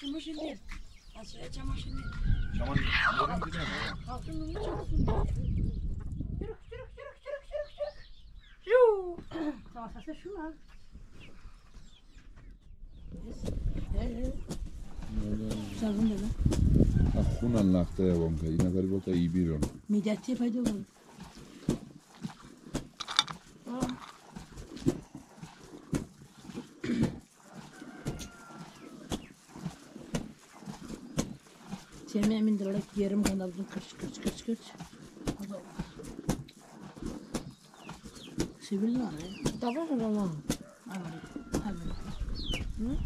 çamaşır değil. Aslında çamaşır değil. Mu? Kalkın önüne çabuksun. Yürük yürük yürük yürük yürük yürük. Yuu. Tamam sen şunu al. Güzel bunu da. Hakuna nakta ya bonka. Inakaribota ibiron. Midati fayda olur. Sevmeyemin de olarak yarım kırç kırç kırç kırç. O da olmaz. Sivil var ya. Tamam mı lan? Evet. Evet. Hı?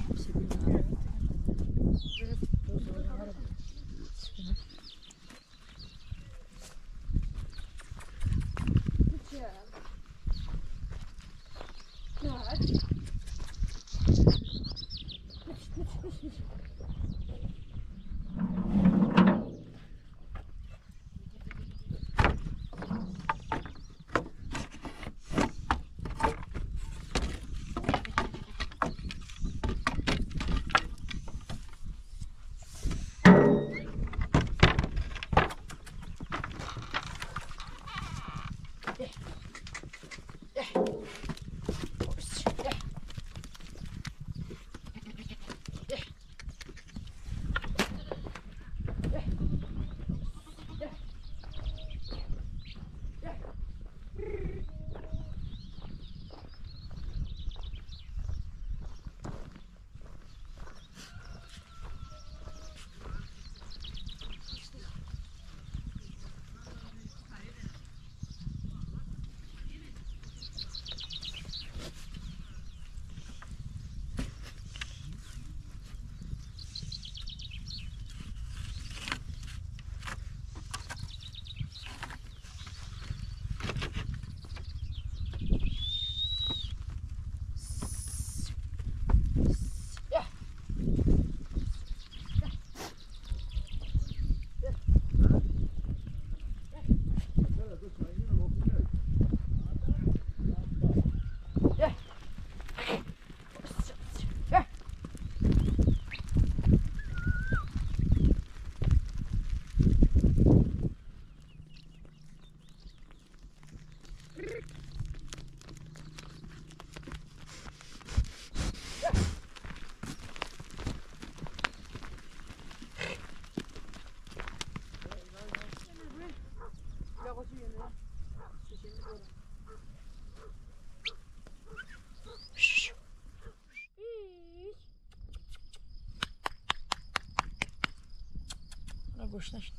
Агуш, наш.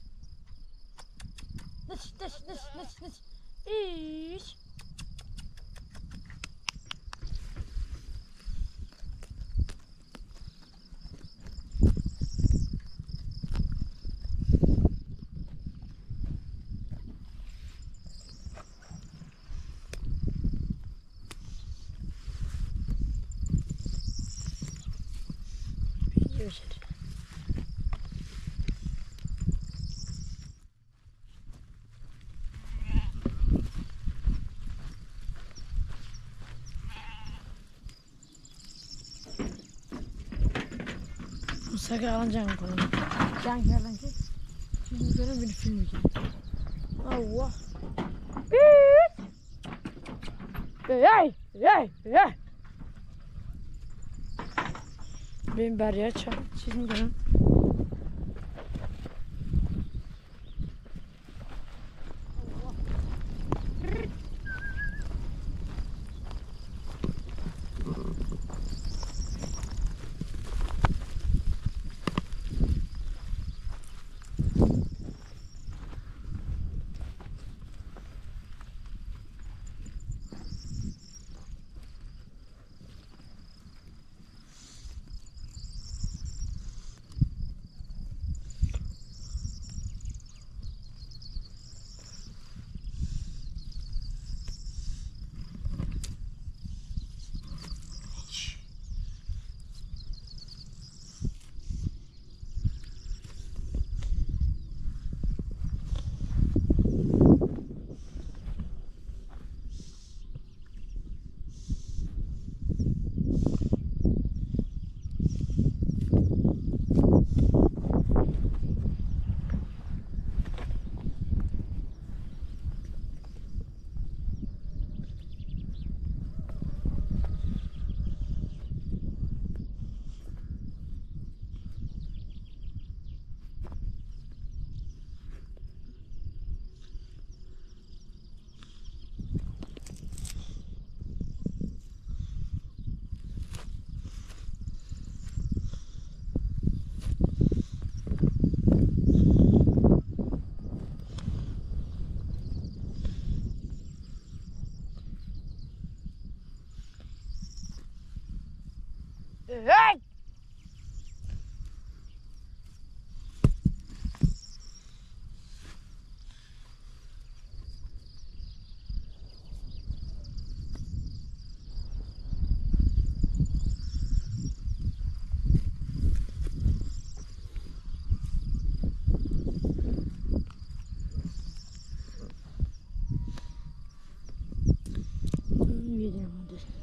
Наш, наш, наш, наш, наш. Ищ. Use it. Musa alacaksın kolunu. Can gelen ki. Şimdi böyle bir film. Allah. Hey, hey, hey. Benim bariyer çal. Sizin görün. Obrigada.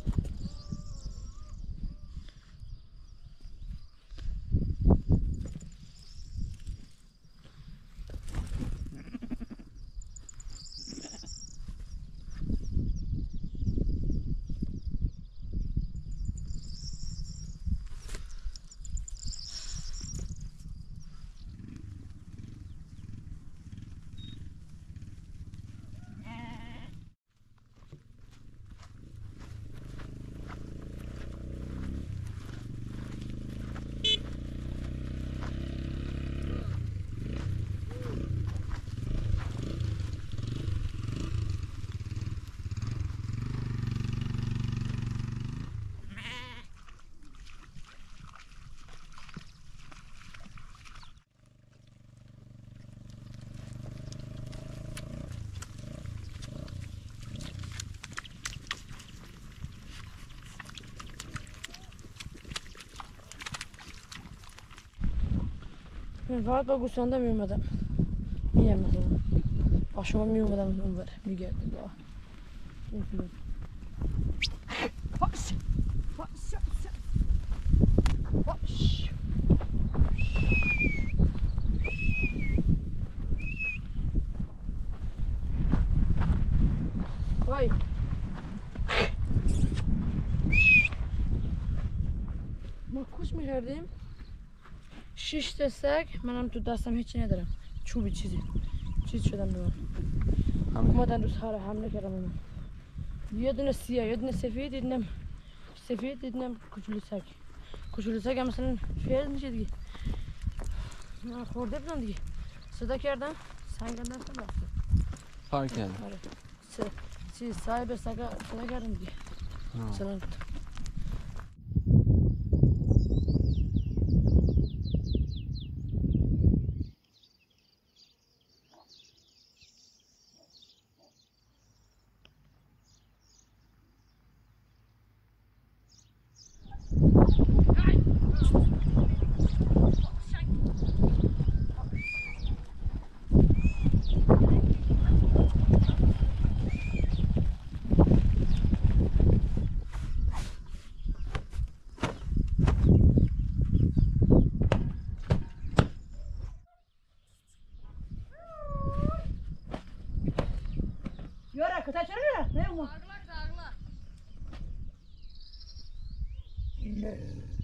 Fakat o kursanda mühimmadan. Yiyemezdim. Başıma mühimmadan mühim var. Bir geldi daha. Hoş. Hoş. Hoş. Hoş. Vay. Ma kuş mu gördüm? Şiş desek, benim tutasam hiç ne derim. Çubi çizi. Çiz şuradan bir var. Kumadan düz hara hamle kerem hemen. Yedine siyah, yedine sefiyet, yedine sefiyet, yedine kuçulu sak. Kuçulu sak ama senin fiyat ne şeydi? Ya korde bir andi. Sıdak yerden, sen genden sen bastın. Fark yani. Hadi. Se, si sahibe saka, sana geldim diye. Ha. Sana Yora No.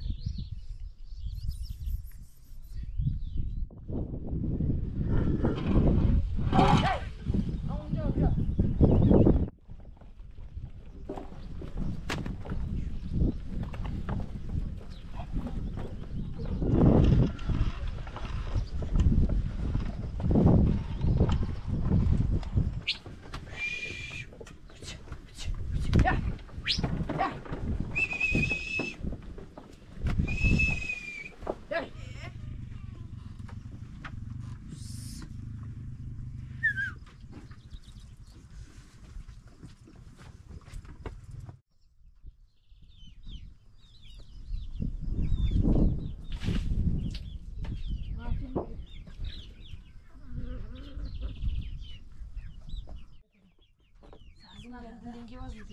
Bunlar bilgi var mıydı?